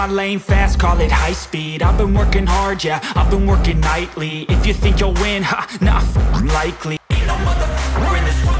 my lane fast, call it high speed. I've been working hard, yeah, I've been working nightly. If you think you'll win, ha, f***ing likely. Ain't no motherfucker in this world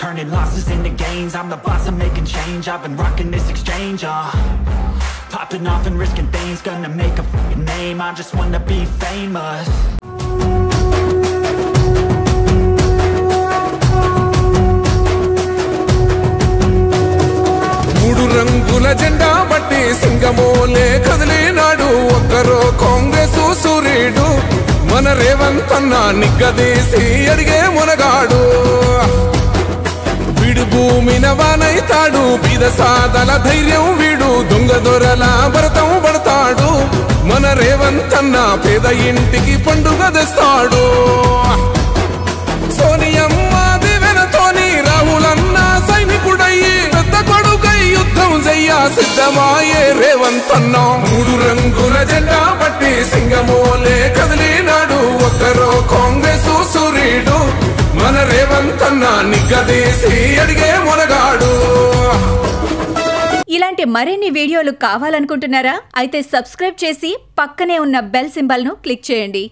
Turning losses into gains I'm the boss, I'm making change I've been rocking this exchange, uh Popping off and risking things Gonna make a f***ing name I just wanna be famous మూడు రంగుల జెండా బట్టి సింగమోలే కదిలినాడు ఒక్కరో కాంగ్రెస్ సూర్యుడు మన రేవంత్ అన్న నిగ్గదీసి అడిగే మునగాడు పడతాడు. బీద సాదల ధైర్యం వీడు. దొంగ దొరల భరతం పడతాడు. మన రేవంతన్న పేద ఇంటికి పండుగ తెస్తాడు. సోనియమ్మ దివెనతోని రాహులన్న సైనికుడయ్యి పెద్ద కొడుకై యుద్ధం చెయ్య సిద్ధమాయే రేవంతన్న. మూడు రంగుల జెండా పట్టి సింగమోలే కదిలినాడు. ఒక్కరో కాంగ్రెస్ సూర్యుడు మన రేవంతన్నా అడిగే మునగాడు. ఇలాంటి మరిన్ని వీడియోలు కావాలనుకుంటున్నారా? అయితే సబ్స్క్రైబ్ చేసి పక్కనే ఉన్న బెల్ సింబల్ను క్లిక్ చేయండి.